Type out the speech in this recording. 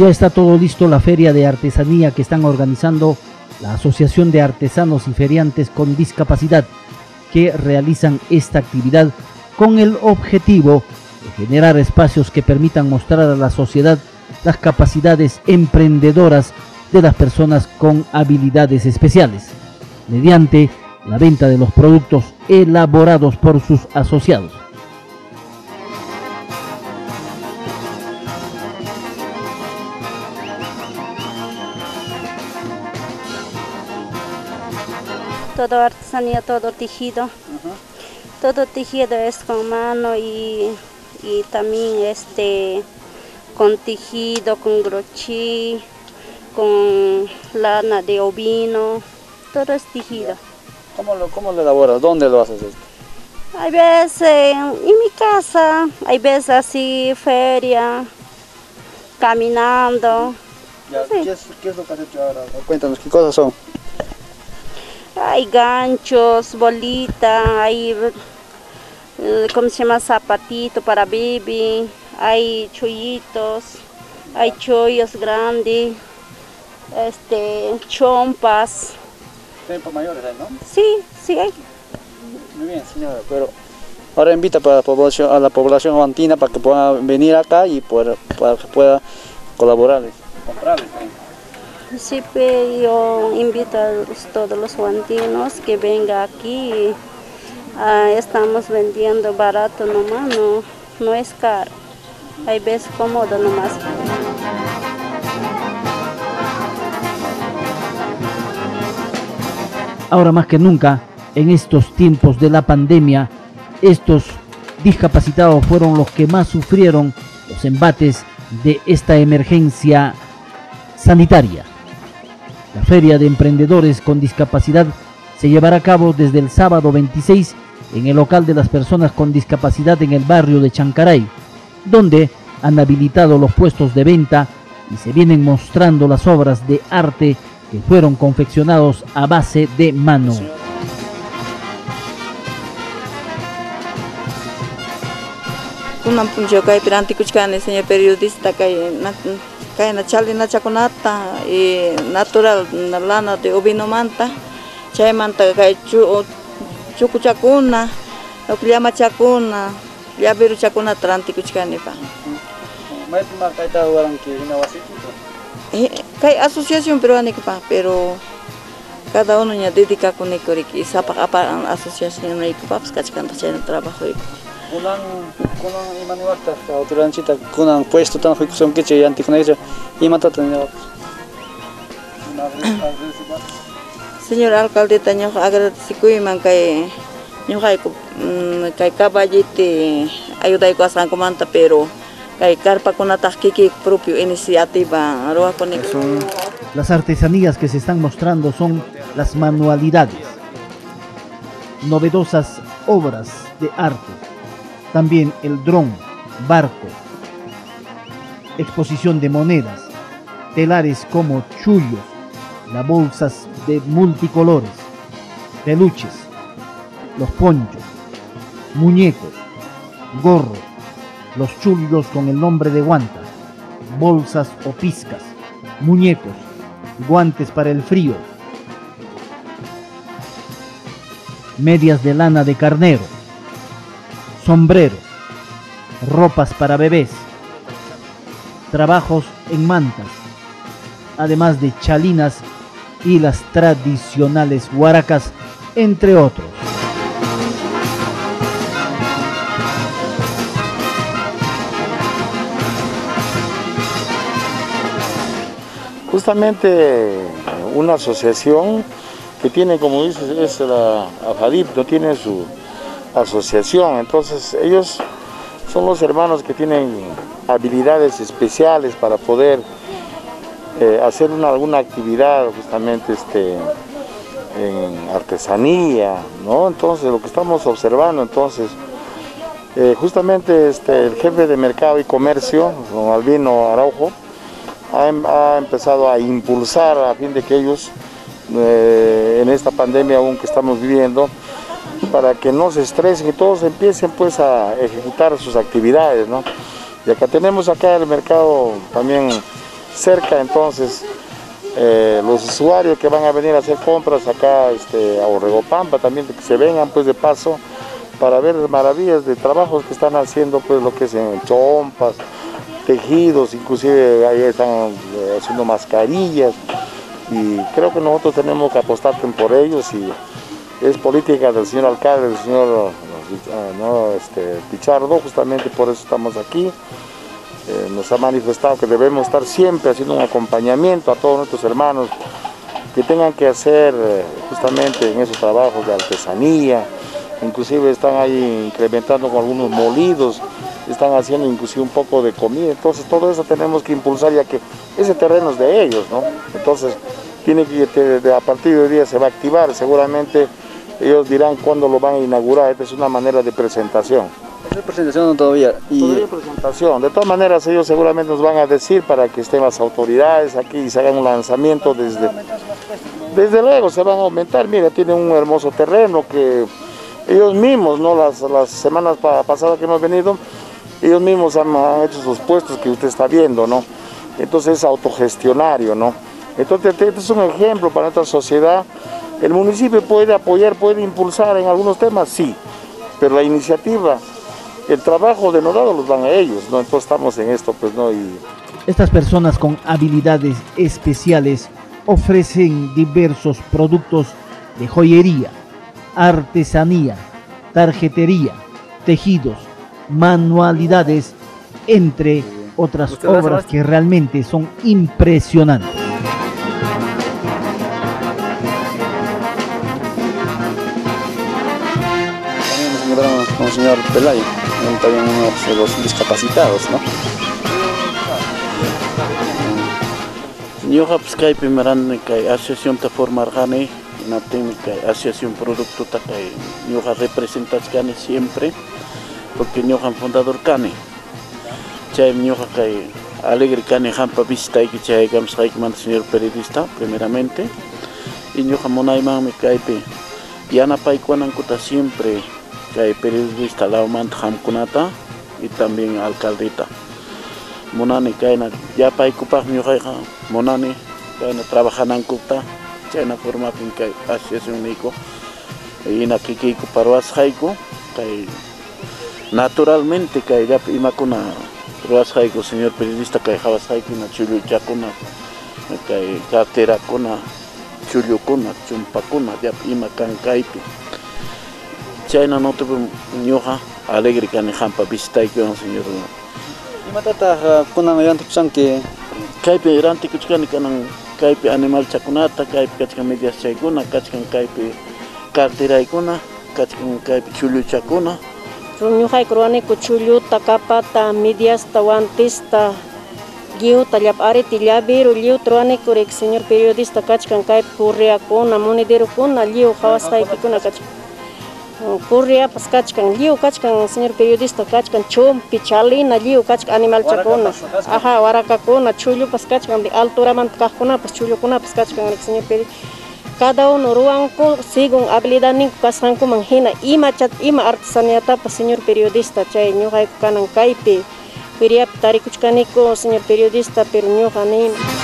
Ya está todo listo la feria de artesanía que están organizando la Asociación de Artesanos y Feriantes con Discapacidad, que realizan esta actividad con el objetivo de generar espacios que permitan mostrar a la sociedad las capacidades emprendedoras de las personas con habilidades especiales, mediante la venta de los productos elaborados por sus asociados. Todo artesanía, todo tejido. Todo tejido es con mano y, y, también este con tejido, con brochí, con lana de ovino, todo es tejido. ¿Cómo lo, cómo lo elaboras? ¿Dónde lo haces esto? Hay veces en mi casa, hay veces así, feria, caminando. ¿qué, es, ¿Qué es lo que has hecho ahora? Cuéntanos, ¿qué cosas son? Hay ganchos, bolita, hay, eh, ¿cómo se llama? Zapatito para baby, hay chollitos, hay chollos grandes, este, chompas. Tiempos mayores hay, ¿no? Sí, sí hay. Muy bien, señora, pero ahora invita para la población, a la población guantina para que puedan venir acá y para, para que pueda colaborarles, comprarles. Sí, pues, yo invito a todos los guantinos que vengan aquí. Ah, estamos vendiendo barato nomás, no, no es caro. Hay veces cómodo nomás. Ahora más que nunca, en estos tiempos de la pandemia, estos discapacitados fueron los que más sufrieron los embates de esta emergencia sanitaria. La Feria de Emprendedores con Discapacidad se llevará a cabo desde el sábado 26 en el local de las personas con discapacidad en el barrio de Chancaray, donde han habilitado los puestos de venta y se vienen mostrando las obras de arte que fueron confeccionados a base de mano. Kuchkani señor periodista chakayna chalinachakunata y natural na lana de uvinomanta chaymanta kay chukuchakuna llamachakkuna llaviruchakunata ya rantikuchkanipa maypima kayta ruranki hina wasipiqa eh, kay asociación peruanikipa pero cada uno ña dedicakunikurik y sapaq aparan asociación chay na trabaho trabajo iko kunang kunang imani wakta autoran chita kunang puesto tan fue kusum que che anti kunai ima tata ni Señor alcalde taño agar sikui man kay kay ko kay kabajite ayuda ko asan komanta pero kay carpa con atajkiki propio iniciativa roa con Las artesanías que se están mostrando son las manualidades, novedosas obras de arte también el dron, barco, exposición de monedas, telares como chullos, las bolsas de multicolores, peluches, los ponchos, muñecos, gorros, los chullos con el nombre de guantas, bolsas o piscas, muñecos, guantes para el frío, medias de lana de carnero, sombreros, ropas para bebés, trabajos en mantas, además de chalinas y las tradicionales huaracas, entre otros. Justamente una asociación que tiene, como dices, es la AFADIP, no tiene su asociación. Entonces ellos son los hermanos que tienen habilidades especiales para poder eh, hacer una, alguna actividad justamente este, en artesanía, ¿no? Entonces lo que estamos observando, entonces, eh, justamente este, el jefe de mercado y comercio, don Albino Araujo, ha, em, empezado a impulsar a fin de que ellos eh, en esta pandemia aún que estamos viviendo, para que no se estresen y todos empiecen pues a ejecutar sus actividades, ¿no? Y acá tenemos acá el mercado también cerca, entonces eh, los usuarios que van a venir a hacer compras acá este, a Orregopampa también que se vengan pues de paso para ver maravillas de trabajos que están haciendo pues lo que es en chompas, tejidos, inclusive ahí están eh, haciendo mascarillas y creo que nosotros tenemos que apostar por ellos y es política del señor alcalde, del señor eh, este, Pichardo, justamente por eso estamos aquí. Eh, nos ha manifestado que debemos estar siempre haciendo un acompañamiento a todos nuestros hermanos que tengan que hacer eh, justamente en esos trabajos de artesanía, inclusive están ahí incrementando con algunos molidos, están haciendo inclusive un poco de comida, entonces todo eso tenemos que impulsar ya que ese terreno es de ellos, ¿no? Entonces tiene que, a partir de hoy día se va a activar, seguramente ellos dirán cuándo lo van a inaugurar, esta es una manera de presentación. ¿Es presentación todavía? Y... Todavía presentación, de todas maneras ellos seguramente nos van a decir para que estén las autoridades aquí y se hagan un lanzamiento desde... Desde luego se van a aumentar, mira, tienen un hermoso terreno que ellos mismos, ¿no? las, las semanas pasadas que hemos venido, ellos mismos han, han, hecho sus puestos que usted está viendo, ¿no? Entonces es autogestionario, ¿no? Entonces este es un ejemplo para nuestra sociedad ¿El municipio puede apoyar, puede impulsar en algunos temas? Sí, pero la iniciativa, el trabajo denotado los dan a ellos, ¿no? Entonces estamos en esto, pues no. Y... Estas personas con habilidades especiales ofrecen diversos productos de joyería, artesanía, tarjetería, tejidos, manualidades, entre otras obras que realmente son impresionantes. El señor Pelayo, también uno de los discapacitados, ¿no? Yo pues que primeramente que asociación te formar gane, una técnica asociación producto ta que yo representas gane siempre, porque yo fundador cane. Chay yo que alegre cane hampa visita y que chay que man señor periodista primeramente, y yo monay man me caipe. Yana paikuanan kuta siempre kay periodista lawmanta hamkunata y también alcaldita. Monani kayna yapaykupaqmi ñuqayqa monani kayna trabajanankupta chayna formapin kay asociación niku ina kikiyku parwasqayku kay naturalmente kay llapi imakuna ruwasqayku señor periodista kay hawasqaykuna chulluchakuna kay carterakuna chullukuna chumpakuna llapi ima kan kaypi chayna no tuve ñuqa alegre kani hampa visitaykuwan señor. Imatataq kunan rantikuchanki kaypi rantikuchkani kanan kaypi animal chakunata kaypi kachkan medias chaykuna kachkan kaypi carteraykuna kachkan kaypi chulluchakuna ñuqayku ruwaniku chulluta kapata mediasta wantista lliwta llap ariti llaviru lliwta ruwaniku rik señor periodista kachkan kaypi purriakuna monederokuna lliw hawasqaykikuna kachkan Curria, pues kachkan liu kachkan señor periodista kachkan chumpi, chalina, liu kachkan animal chakuna. Ajá, warakakuna, chullu pues kachkan de altura man kahkuna, pues chullu kuna pues kachkan señor periodista. Cada uno ruanku según habilidad ni kasanku manhina ima chat ima artesaniata pues señor periodista chay ñuqayku kanan kaypi. Piriap tarikuchkaniko señor periodista pero ñuqa nima.